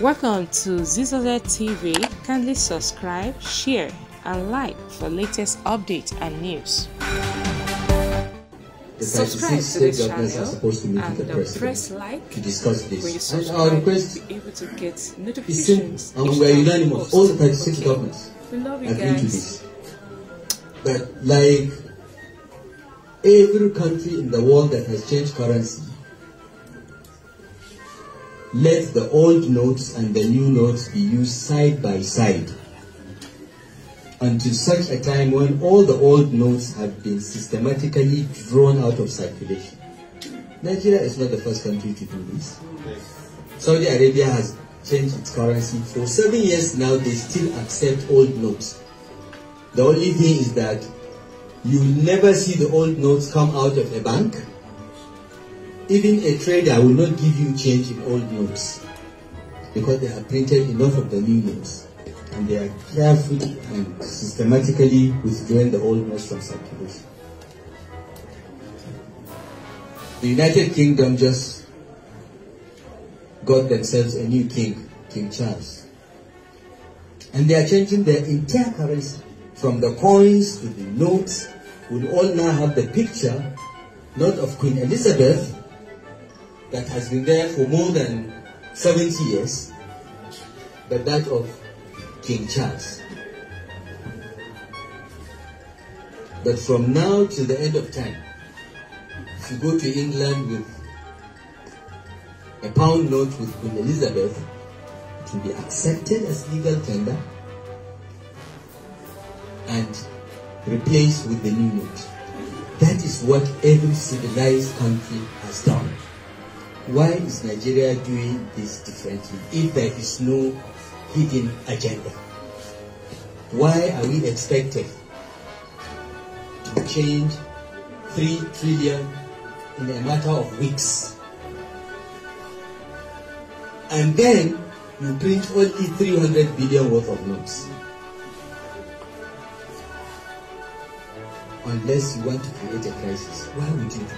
Welcome to ZZZ TV. Kindly subscribe, share, and like for latest updates and news. The Subscribe 36 to this are channel supposed to meet and with the uh, press like to discuss when you this. And our request You'll be able to get notifications. and we are unanimous. All the 36 Okay. governors We love you agree to this. But like every country in the world that has changed currency, let the old notes and the new notes be used side by side until such a time when all the old notes have been systematically drawn out of circulation. Nigeria is not the first country to do this. Saudi Arabia has changed its currency. For seven years now, they still accept old notes. The only thing is that you never see the old notes come out of a bank. Even a trader will not give you change in old notes because they have printed enough of the new notes and they are carefully and systematically withdrawing the old notes from circulation. The United Kingdom just got themselves a new king, King Charles. And they are changing their entire currency from the coins to the notes. Will all now have the picture not of Queen Elizabeth that has been there for more than 70 years, but that of King Charles. But from now till the end of time, if you go to England with a pound note with Queen Elizabeth, it will be accepted as legal tender and replaced with the new note. That is what every civilized country has done. Why is Nigeria doing this differently if there is no hidden agenda? Why are we expected to change 3 trillion in a matter of weeks? And then you print only 300 billion worth of notes. Unless you want to create a crisis. Why would you do